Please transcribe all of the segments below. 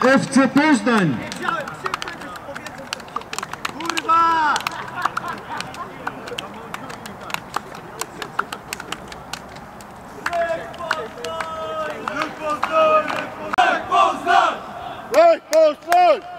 FC Poznań. Kurwa! Poznań! Poznań! Poznań!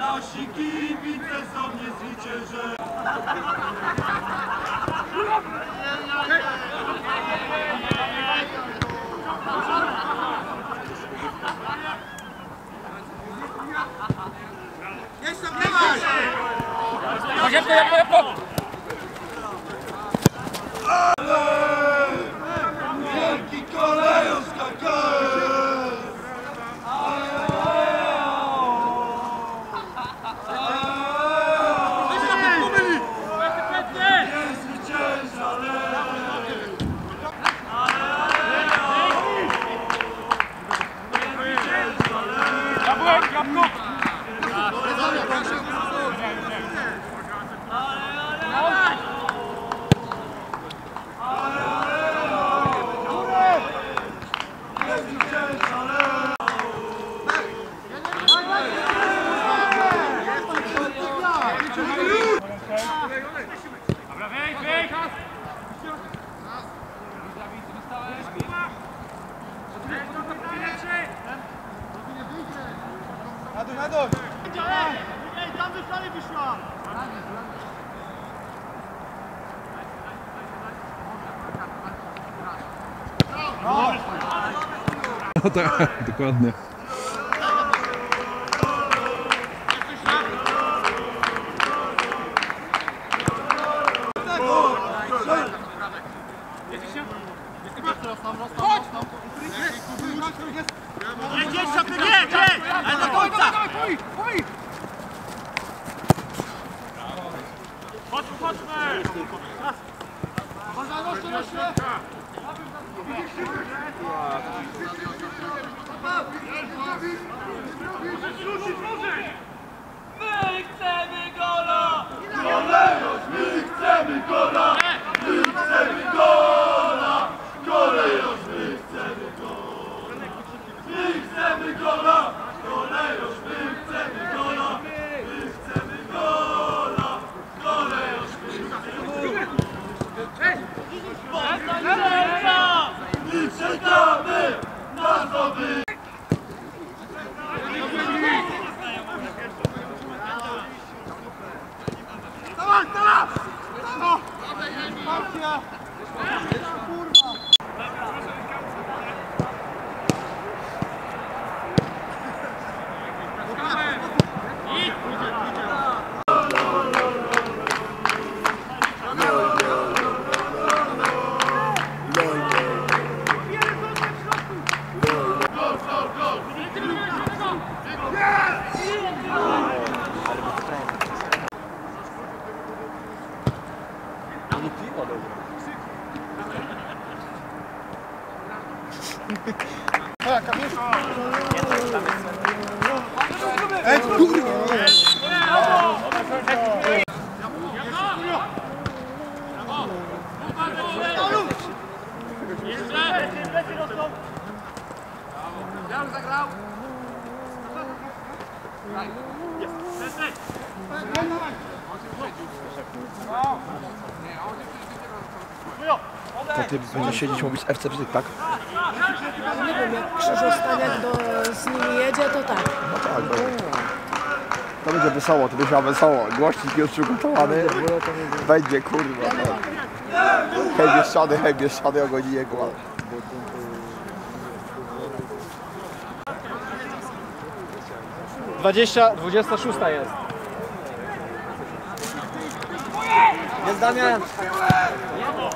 Nasi kibice są niezwyciężeni. Jeszcze, jeszcze, jeszcze! No tak, dokładnie. litoral. Ten bus, ten bus, ten bus, ten bus, ten nie wiem, jak Krzyżostaniak do, z nimi jedzie, to tak. No tak, to, to będzie wesoło, to będzie wesoło. Głośnik jest przygotowany. Będzie kurwa. No. Hej Bieszczady, hej Bieszczady o godzinie kład. Dwadzieścia, dwudziesta szósta jest. Jest Damian! Brawo!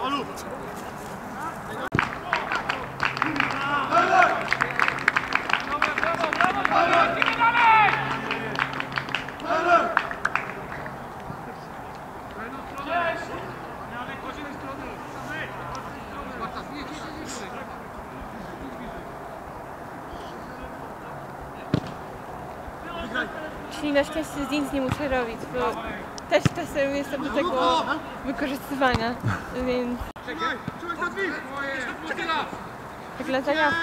Salut! Czyli na szczęście zdjęć nie muszę robić, bo też czasem jestem do tego wykorzystywania, więc jak dla zajawki.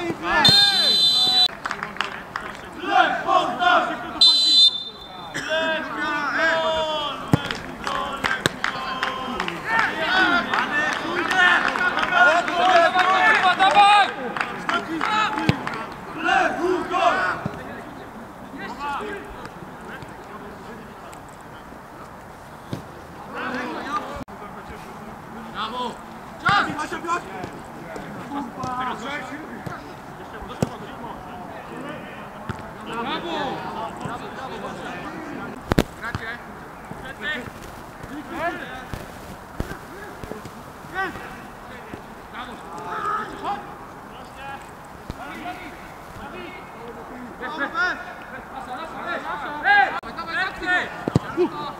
Vai, vai. Goed.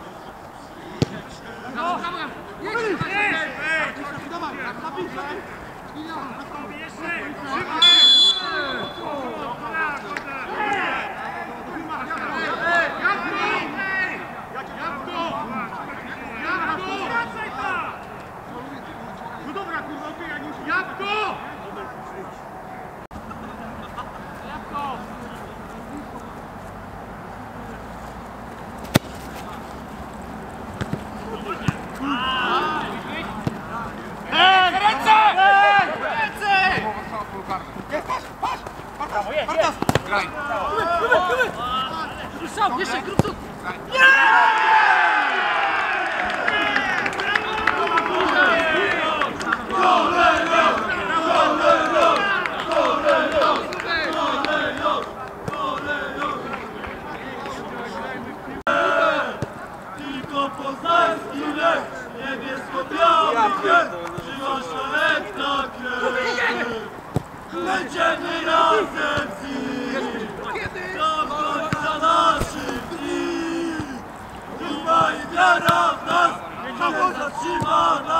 Сам, Миша, круток! on!